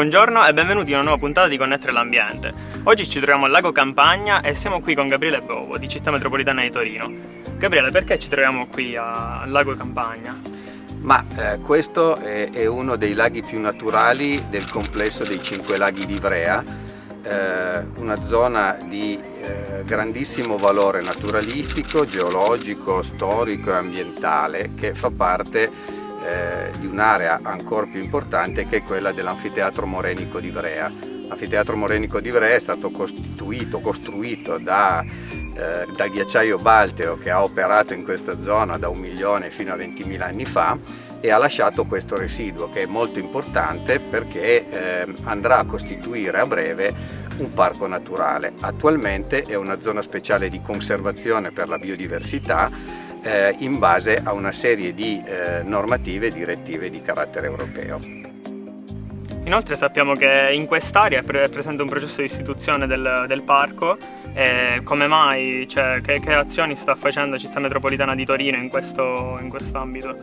Buongiorno e benvenuti in una nuova puntata di Connettere l'Ambiente. Oggi ci troviamo al lago Campagna e siamo qui con Gabriele Bovo di Città Metropolitana di Torino. Gabriele, perché ci troviamo qui al lago Campagna? Ma eh, questo è, è, uno dei laghi più naturali del complesso dei cinque laghi di Ivrea, eh, una zona di eh, grandissimo valore naturalistico, geologico, storico e ambientale che fa parte eh, di un'area ancora più importante che è quella dell'anfiteatro morenico di Ivrea. L'anfiteatro morenico di Ivrea è stato costituito, costruito da, eh, dal ghiacciaio Balteo che ha operato in questa zona da un milione fino a 20.000 anni fa e ha lasciato questo residuo che è molto importante perché eh, andrà a costituire a breve un parco naturale. Attualmente è una zona speciale di conservazione per la biodiversità eh, in base a una serie di eh, normative e direttive di carattere europeo. Inoltre sappiamo che in quest'area è presente un processo di istituzione del, del parco e come mai, cioè, che, che, azioni sta facendo Città Metropolitana di Torino in questo, in questo ambito?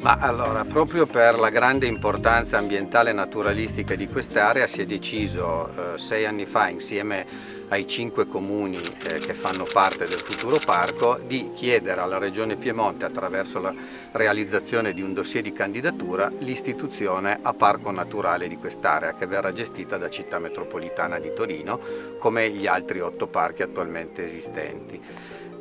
Ma allora, proprio per la grande importanza ambientale e naturalistica di quest'area si è deciso eh, sei anni fa insieme ai cinque comuni eh, che fanno parte del futuro parco di chiedere alla Regione Piemonte attraverso la realizzazione di un dossier di candidatura l'istituzione a parco naturale di quest'area che verrà gestita da Città Metropolitana di Torino come gli altri otto parchi attualmente esistenti.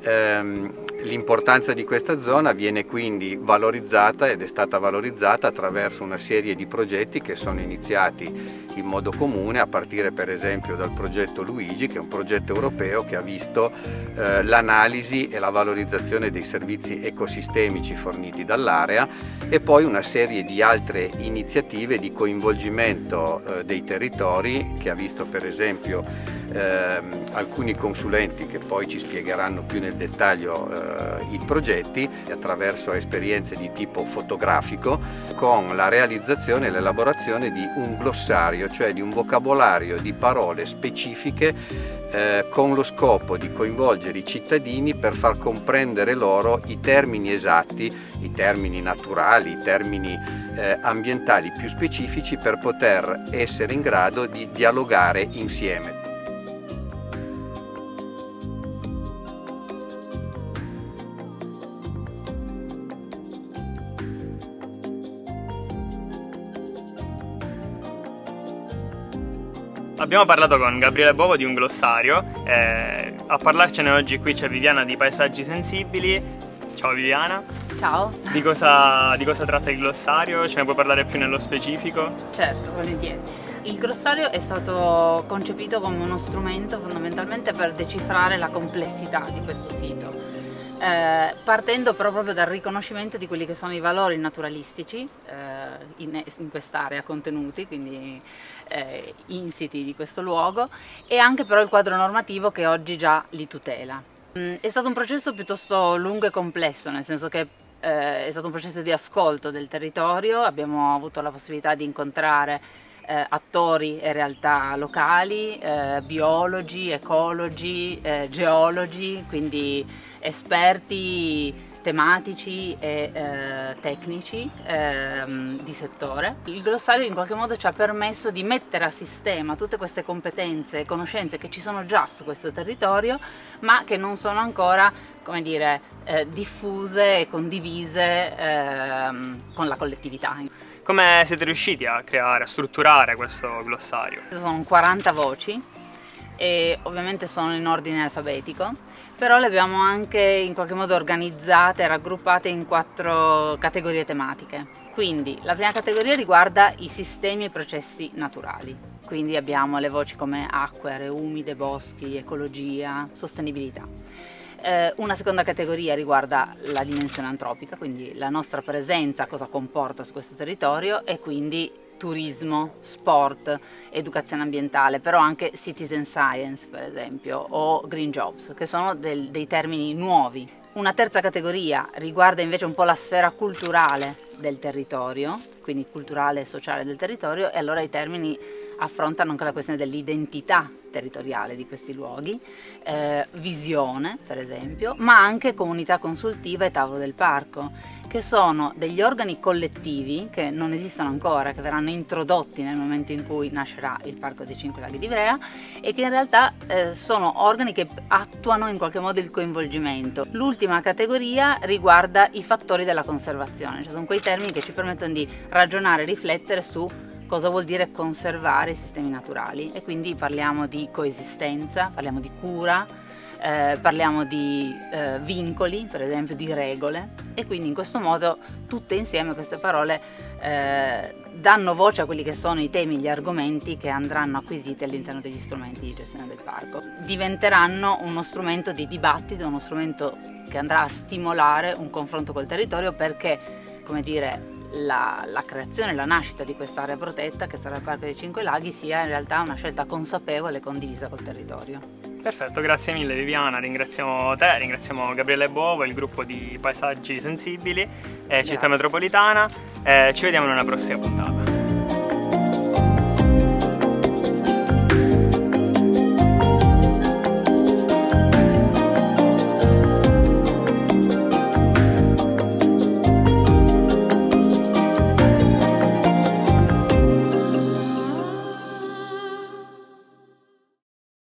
Ehm, l'importanza di questa zona viene quindi valorizzata ed è stata valorizzata attraverso una serie di progetti che sono iniziati in modo comune a partire per esempio dal progetto Luigi che è un progetto europeo che ha visto eh, l'analisi e la valorizzazione dei servizi ecosistemici forniti dall'area e poi una serie di altre iniziative di coinvolgimento eh, dei territori che ha visto per esempio eh, alcuni consulenti che poi ci spiegheranno più nel dettaglio eh, i progetti attraverso esperienze di tipo fotografico con la realizzazione e l'elaborazione di un glossario, cioè di un vocabolario di parole specifiche eh, con lo scopo di coinvolgere i cittadini per far comprendere loro i termini esatti, i termini naturali, i termini eh, ambientali più specifici per poter essere in grado di dialogare insieme. Abbiamo parlato con Gabriele Bovo di un glossario, eh, a parlarcene oggi qui c'è Viviana di Paesaggi Sensibili. Ciao Viviana. Ciao. Di cosa, di cosa tratta il glossario? Ce ne puoi parlare più nello specifico? Certo, volentieri. Il glossario è stato concepito come uno strumento fondamentalmente per decifrare la complessità di questo sito, eh, partendo però proprio dal riconoscimento di quelli che sono i valori naturalistici eh, in, in quest'area contenuti, quindi eh, insiti di questo luogo, e anche però il quadro normativo che oggi già li tutela. Mm, è stato un processo piuttosto lungo e complesso, nel senso che eh, è stato un processo di ascolto del territorio, abbiamo avuto la possibilità di incontrare eh, attori e realtà locali, eh, biologi, ecologi, eh, geologi, quindi esperti tematici e eh, tecnici ehm, di settore. Il glossario in qualche modo ci ha permesso di mettere a sistema tutte queste competenze e conoscenze che ci sono già su questo territorio ma che non sono ancora come dire, eh, diffuse e condivise ehm, con la collettività. Come siete riusciti a creare, a strutturare questo glossario? Sono 40 voci e ovviamente sono in ordine alfabetico, però le abbiamo anche in qualche modo organizzate raggruppate in quattro categorie tematiche. Quindi la prima categoria riguarda i sistemi e i processi naturali, quindi abbiamo le voci come acque, aree umide, boschi, ecologia, sostenibilità. Eh, una seconda categoria riguarda la dimensione antropica, quindi la nostra presenza, cosa comporta su questo territorio e quindi turismo, sport, educazione ambientale, però anche citizen science per esempio o green jobs, che sono del, dei termini nuovi. Una terza categoria riguarda invece un po' la sfera culturale del territorio, quindi culturale e sociale del territorio, e allora i termini affrontano anche la questione dell'identità territoriale di questi luoghi, eh, visione per esempio, ma anche comunità consultiva e tavolo del parco, che sono degli organi collettivi che non esistono ancora, che verranno introdotti nel momento in cui nascerà il Parco dei Cinque Laghi di Ivrea e che in realtà eh, sono organi che attuano in qualche modo il coinvolgimento. L'ultima categoria riguarda i fattori della conservazione, cioè sono quei termini che ci permettono di ragionare riflettere su cosa vuol dire conservare i sistemi naturali e quindi parliamo di coesistenza, parliamo di cura, eh, parliamo di eh, vincoli, per esempio di regole e quindi in questo modo tutte insieme queste parole eh, danno voce a quelli che sono i temi, gli argomenti che andranno acquisiti all'interno degli strumenti di gestione del parco. Diventeranno uno strumento di dibattito, uno strumento che andrà a stimolare un confronto col territorio perché, come dire, la, la creazione, la nascita di quest'area protetta che sarà il Parco dei Cinque Laghi sia in realtà una scelta consapevole e condivisa col territorio. Perfetto, grazie mille Viviana, ringraziamo te, ringraziamo Gabriele Bovo, il gruppo di Paesaggi Sensibili e Città Metropolitana. Eh, ci vediamo in una prossima puntata.